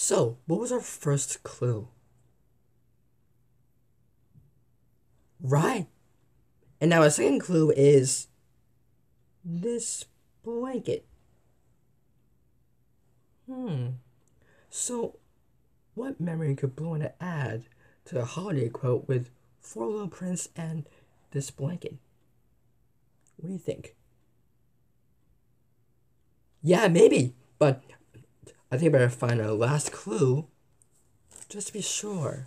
So, what was our first clue? Right. And now our second clue is this blanket. Hmm. So, what memory could Blue want to add to the holiday quote with Four Little Prince and this blanket? What do you think? Yeah, maybe, but I think I better find a last clue just to be sure.